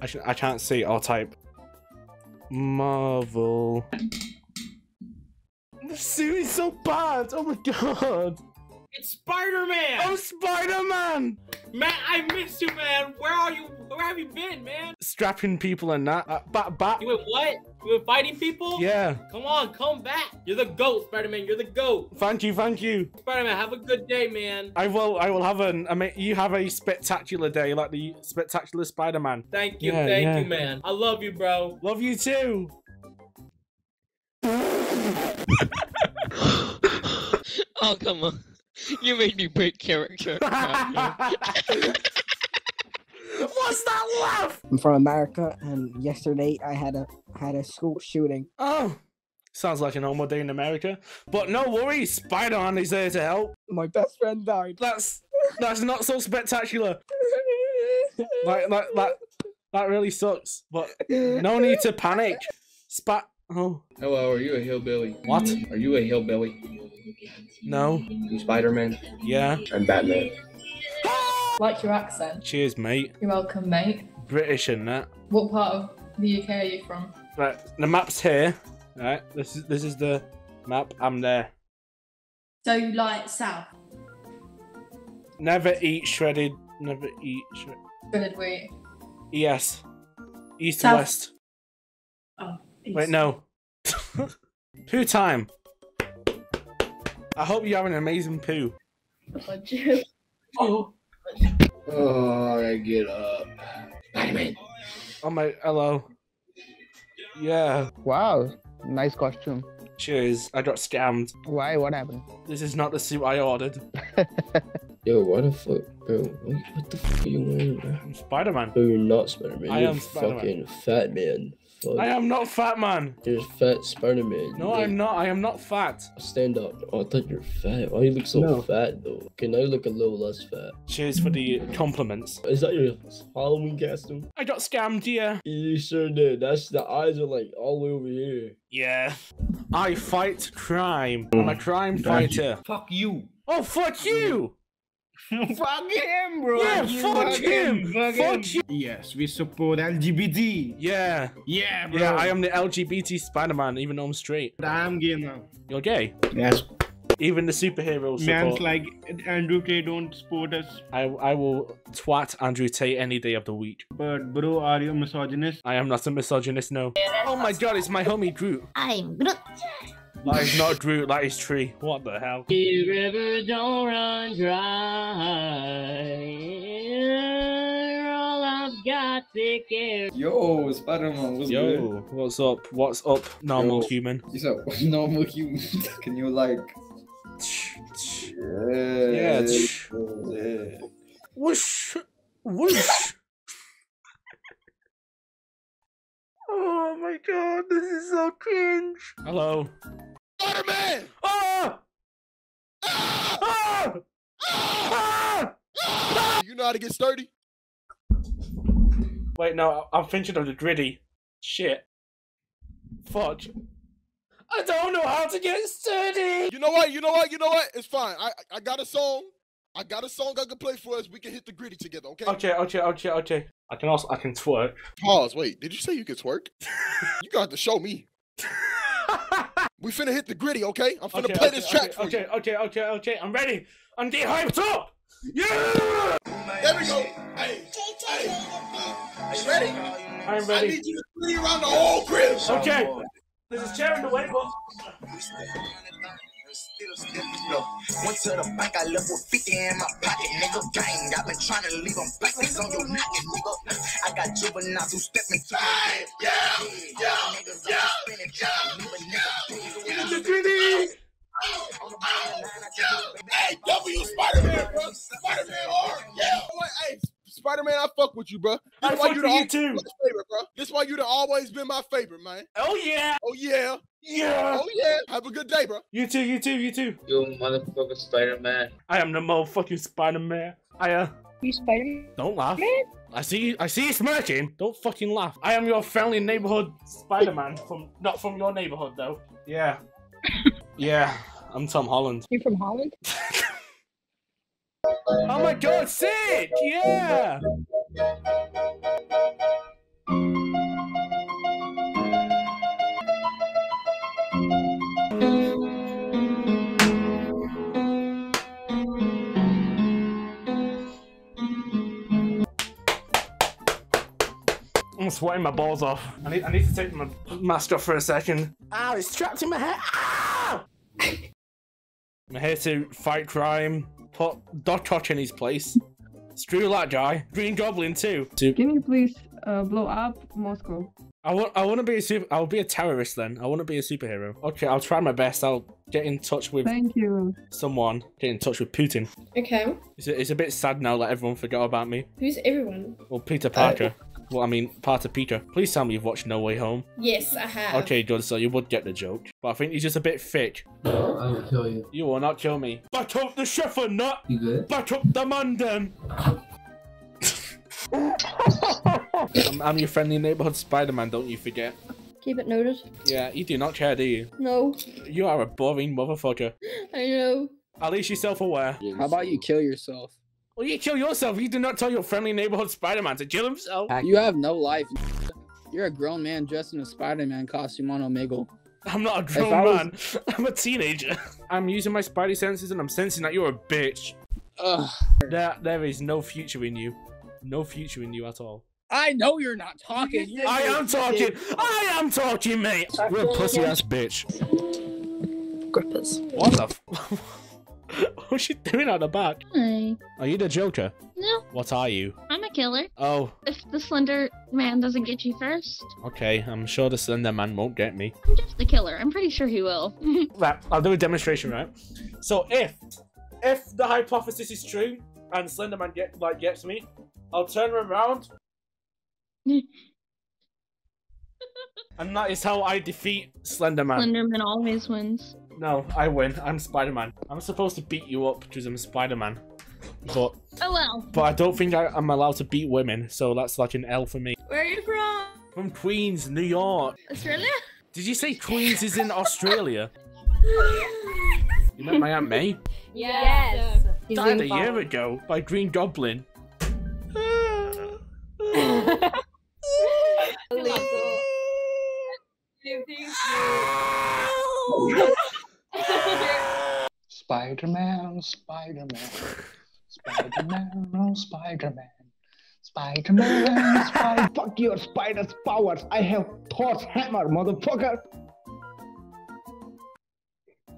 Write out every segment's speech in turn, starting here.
I sh- I can't see. I'll type. Marvel. The suit is so bad. Oh my god. It's Spider Man! Oh, Spider Man! Man, I missed you, man! Where are you? Where have you been, man? Strapping people and that. Uh, bat, bat. You were what? You were fighting people? Yeah. Come on, come back! You're the GOAT, Spider Man, you're the GOAT! Thank you, thank you. Spider Man, have a good day, man. I will. I will have an. I mean, you have a spectacular day, like the spectacular Spider Man. Thank you, Yeah, thank yeah. you, man. I love you, bro. Love you too. Oh come on. You made me break character. What's that laugh? I'm from America, and yesterday I had a had a school shooting. Oh, sounds like a normal day in America. But no worries, Spider Man is there to help. My best friend died. That's that's not so spectacular. Like that that that really sucks. But no need to panic. Spat. Oh Hello, are you a hillbilly? what? Are you a hillbilly? No. You Spider-Man? Yeah. I'm Batman. Like your accent. Cheers, mate. You're welcome, mate. British and that. What part of the UK are you from? Right. The map's here. Right. This is this is the map. I'm there. So you like south? Never eat shredded. Never eat. Shred- Shredded wheat. yes. East to west. Oh, Wait, no. poo time. I hope you have an amazing poo. Oh, Oh, I get up. Spider-Man. Oh my, hello. Yeah. Wow, nice costume. Cheers. I got scammed. Why? What happened? This is not the suit I ordered. Yo, what the fuck, bro? What, what the fuck are you wearing, bro? I'm Spider Man. Bro, you're not Spider-Man. I You're am Spider-Man. fucking fat man. Fuck. I am not fat, man. You're fat Spider-Man. No, I'm not. I am not fat. Stand up. Oh, I thought you're fat. Why you look so No. fat though? Okay, now you look a little less fat. Cheers for the compliments. Is that your Halloween costume? I got scammed, yeah. You sure did. That's the eyes are like all the way over here. Yeah. I fight crime. I'm a crime fighter. Fuck you. Oh, fuck you! Fuck him, bro. Yeah, fuck him! Fuck, Fuck him. Yes, we support LGBT. Yeah. Yeah, bro. Yeah, I am the LGBT Spider Man, even though I'm straight. But I am gay now. You're gay. Yes. Even the superheroes Man's like Andrew Tate don't support us. I, I will twat Andrew Tate any day of the week. But bro, are you a misogynist? I am not a misogynist, no. Oh my god, it's my homie Groot. I'm Groot. That is not Groot, that is Tree. What the hell? The river don't run dry. All I've got to care. Yo, Spider-Man, what's good? Yo, what's up? What's up, normal Yo. human? You said normal human. Can you like? Yeah. Yeah, yeah. Whoosh! Whoosh! Oh my god, this is so cringe. Hello. Spider-Man! Ah! Ah! Ah! Ah! You know how to get sturdy? Wait, no, I'm thinking of the griddy. Shit. Fuck. I don't know how to get sturdy. You know what? You know what? You know what? It's fine. I I- I got a song. I got a song I can play for us. We can hit the griddy together, okay? Okay, okay, okay, okay. I can also I can twerk. Pause. Wait. Did you say you could twerk? you got to show me. we finna hit the griddy, okay? I'm finna Okay, play okay, this track okay, for okay, okay, okay, okay. I'm ready. I'm de-hyped up. Yeah. There we go. Hey, hey. You ready? I'm ready. I need you to spin around the whole crib. Okay. There's a chair in the way, but Went to the bank, I left with 50 in my pocket, nigga. Gang, I've been trying to leave them blackness on your neck, nigga. I got juveniles who step me to oh, oh, Hey, yeah, yeah, yeah, yeah. the griddy. Hey, W Spider-Man, bro. Spider-Man hard. Yeah. Wait, hey, Spider-Man, I fuck with you, bro. I This why fuck you with the you too. always favorite, bro. This why you the always been my favorite, man. Oh yeah. Oh yeah. Yeah. Oh yeah. Have a good day, bro. You too, you too, you too. You motherfucker Spider-Man. I am the motherfucking Spider-Man. I uh You Spider Man. don't laugh. Man? I see you I see you smirking. Don't fucking laugh. I am your friendly neighborhood Spider-Man from not from your neighborhood though. Yeah. yeah. I'm Tom Holland. You from Holland? Oh my god, Sick, Yeah! I'm sweating my balls off. I need, I need to take my mask off for a second. Ah, oh, it's trapped in my hair. Ah! I'm here to fight crime put Doc Ock in his place, screw that guy, Green Goblin too. Can you please uh, blow up Moscow? I want, I want to be a super, I'll be a terrorist then. I want to be a superhero. Okay, I'll try my best. I'll get in touch with Thank you. someone. Get in touch with Putin. Okay. It's a, it's a bit sad now that everyone forgot about me. Who's everyone? Well, Peter Parker. Well, I mean, part of Peter. Please tell me you've watched No Way Home. Yes, I have. Okay, good. So you would get the joke, but I think he's just a bit thick. No, I will kill you. You will not kill me. Back up the chef or not. You good? Back up the man then. I'm, I'm your friendly neighborhood Spider-Man. Don't you forget. Keep it noted. Yeah, you do not care, do you? No, You are a boring motherfucker. I know. At least you're self-aware. How about you kill yourself? Well, you kill yourself. You do not tell your friendly neighborhood Spider-Man to kill himself. You have no life. You're a grown man dressed in a Spider-Man costume on Omegle. I'm not a grown I was- man. I'm a teenager. I'm using my spidey senses and I'm sensing that you're a bitch. Ugh. There, there is no future in you. No future in you at all. I know you're not talking. You I am talking. I am talking, mate. You're a pussy ass bitch. Grippers. What the? F- What's she doing out the back? Hi. Are you the Joker? No, What are you? I'm a killer. Oh, If the Slender Man doesn't get you first, okay. I'm sure the Slender Man won't get me. I'm just the killer. I'm pretty sure he will. Right, I'll do a demonstration, right? So if if the hypothesis is true and Slenderman get like gets me, I'll turn him around. and that is how I defeat Slender Man. Slender Man always wins. No, I win. I'm Spider-Man. I'm supposed to beat you up because I'm Spider-Man. But Oh well. but I don't think I, I'm allowed to beat women, so that's like an L for me. Where are you from? From Queens, New York. Australia? Did you say Queens is in Australia? You met my Aunt May? Yes. Died a year ago by Green Goblin. Spider-Man, Spider-Man, Spider-Man, oh Spider-Man, Spider-Man, Spider. Fuck your spider's powers. I have Thor's hammer, motherfucker.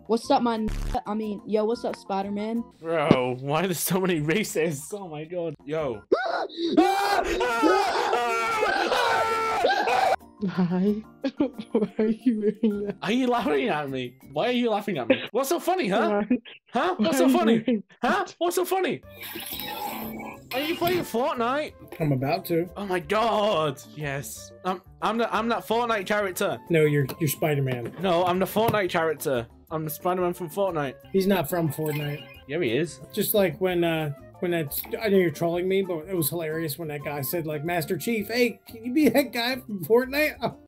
What's up, man? I mean, yo, what's up, Spider-Man? Bro, why are there so many racists? Oh my god. Yo. Ah! Ah! Ah! Hi. Why are you doing that? Are you laughing at me? Why are you laughing at me? What's so funny, huh? Huh? What's so funny? Huh? What's so funny? Are you playing Fortnite? I'm about to. Oh my god. Yes. I'm I'm the I'm that Fortnite character. No, you're you're Spider-Man. No, I'm the Fortnite character. I'm the Spider-Man from Fortnite. He's not from Fortnite. Yeah, he is. Just like when uh when that I know you're trolling me, but it was hilarious when that guy said like Master Chief, hey, can you be that guy from Fortnite? Oh.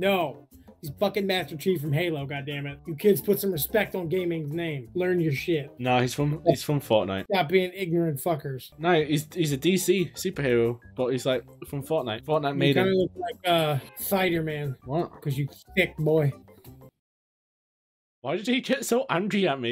No. He's fucking Master Chief from Halo, goddammit. You kids put some respect on gaming's name. Learn your shit. No, he's from he's from Fortnite. Stop being ignorant fuckers. No, he's he's a DC superhero, but he's like from Fortnite. Fortnite You made kind of him. look like uh Spider-Man. What? Because you thick boy. Why did he get so angry at me?